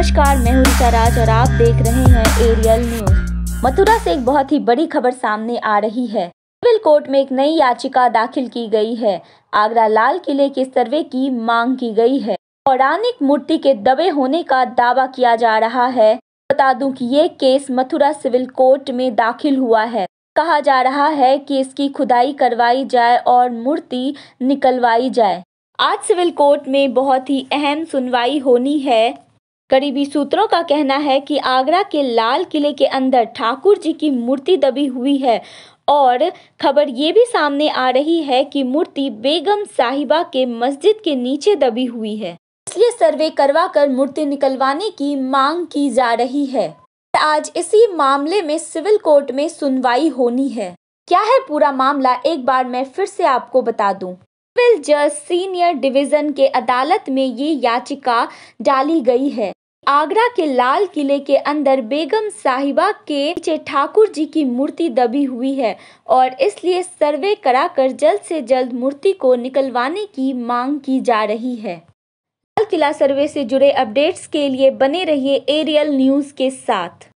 नमस्कार, मैं हूँ राज और आप देख रहे हैं एरियल न्यूज़ मथुरा से एक बहुत ही बड़ी खबर सामने आ रही है। सिविल कोर्ट में एक नई याचिका दाखिल की गई है। आगरा लाल किले के सर्वे की मांग की गई है। पौराणिक मूर्ति के दबे होने का दावा किया जा रहा है। बता दूँ कि ये केस मथुरा सिविल कोर्ट में दाखिल हुआ है। कहा जा रहा है कि इसकी खुदाई करवाई जाए और मूर्ति निकलवाई जाए। आज सिविल कोर्ट में बहुत ही अहम सुनवाई होनी है। करीबी सूत्रों का कहना है कि आगरा के लाल किले के अंदर ठाकुर जी की मूर्ति दबी हुई है और खबर ये भी सामने आ रही है कि मूर्ति बेगम साहिबा के मस्जिद के नीचे दबी हुई है। इसलिए सर्वे करवा कर मूर्ति निकलवाने की मांग की जा रही है। आज इसी मामले में सिविल कोर्ट में सुनवाई होनी है। क्या है पूरा मामला? एक बार मैं फिर से आपको बता दूँ। सिविल जज सीनियर डिवीज़न के अदालत में ये याचिका डाली गई है। आगरा के लाल किले के अंदर बेगम साहिबा के नीचे ठाकुर जी की मूर्ति दबी हुई है और इसलिए सर्वे कराकर जल्द से जल्द मूर्ति को निकलवाने की मांग की जा रही है। लाल किला सर्वे से जुड़े अपडेट्स के लिए बने रहिए एरियल न्यूज़ के साथ।